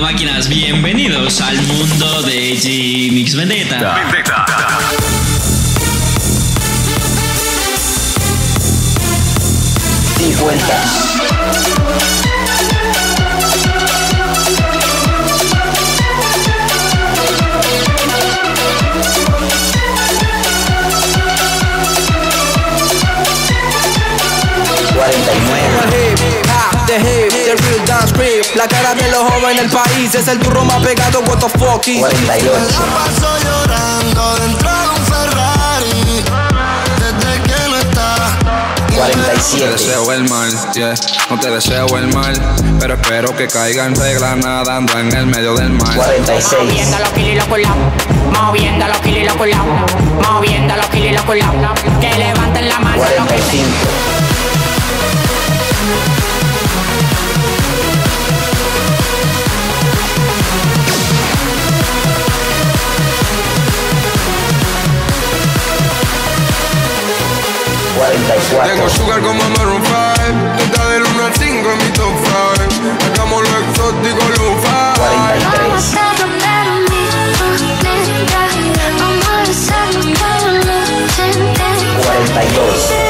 Hola máquinas, bienvenidos al mundo de G-Mix Vendetta. Vendetta. 50. Jóvenes del país Es el burro más pegado, what the fuck y paso llorando dentro de un Ferrari Desde que no está. Cuarenta y Te deseo el mal, yeah, no te deseo el mal, pero espero que caiga en regla nadando en el medio del mar. Cuarenta y seis. Moviendo los kilos y los culados, moviendo los kilos y los culados, moviendo los kilos y los culados. Que levanten la mano los Tengo sugar como Maroon 5, nota del 1 al 5 en mi top 5. Hagamos lo exótico, lo Cuarenta y fi. tres. Cuarenta y dos.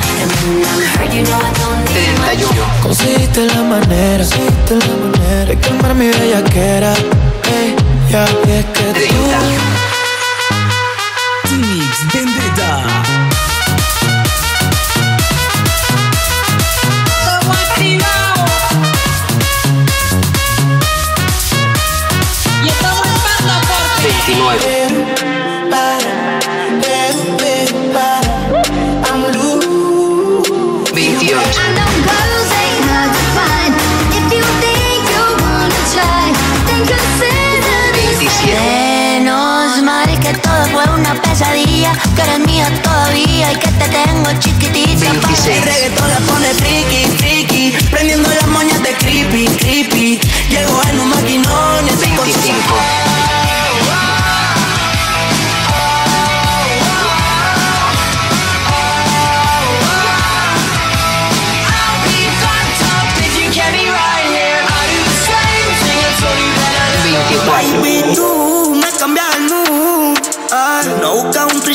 71 Conseguiste la manera, conseguiste la manera de calmar mi bellaquera. Hey, ya, es. Una pesadilla Que eres mía todavía y que te tengo chiquitita El Veintiséis. reggaetón la pone friki, friki Prendiendo las moñas de creepy, creepy Llego en un maquinón y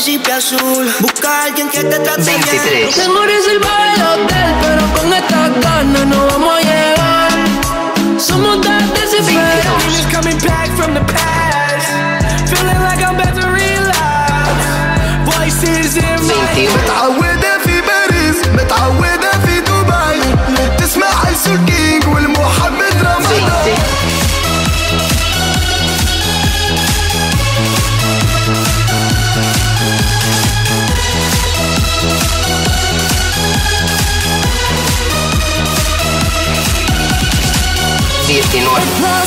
príncipe azul Busca a alguien que te trate bien Veintitrés. Tengo reservado el hotel Pero con esta ganas no vamos a llegar Somos tan desesperados Veintidós. Feelings coming back from the past Feeling like I'm about to relapse Voices in my Veintiuno.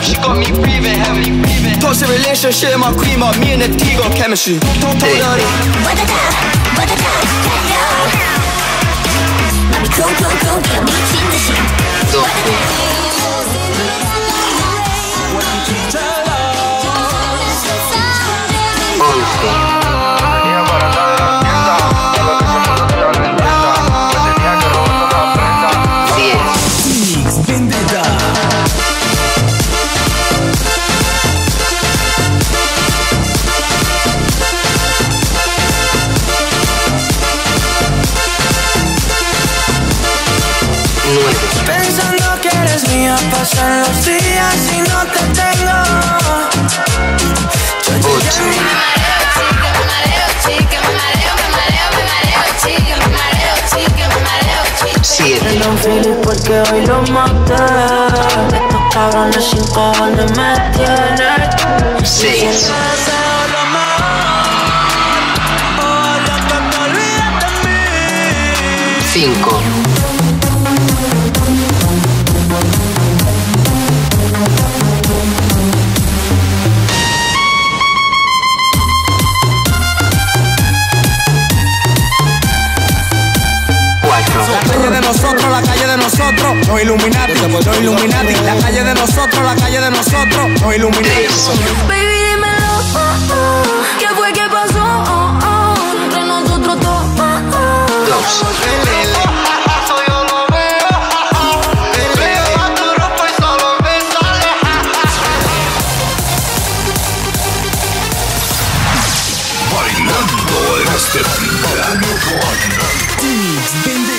She got me breathing heavy. Toxic relationship, my queen, but me and the T got chemistry. Don't tell her. What the hell? What the hell? Go, go, go, get me, keep the shit. What the hell? Pasan los días y no te tengo. Ocho. Siete. No feliz porque hoy lo maté. Estos cabrones sin cojones me tienen. Seis. Cinco. Nosotros, los Illuminati, los Illuminati, la calle de nosotros, la calle de nosotros, los Illuminati. Baby, dímelo, oh, oh. ¿qué fue que pasó? Oh, oh. Entre nosotros dos, oh, oh. Bailando en este plano Mix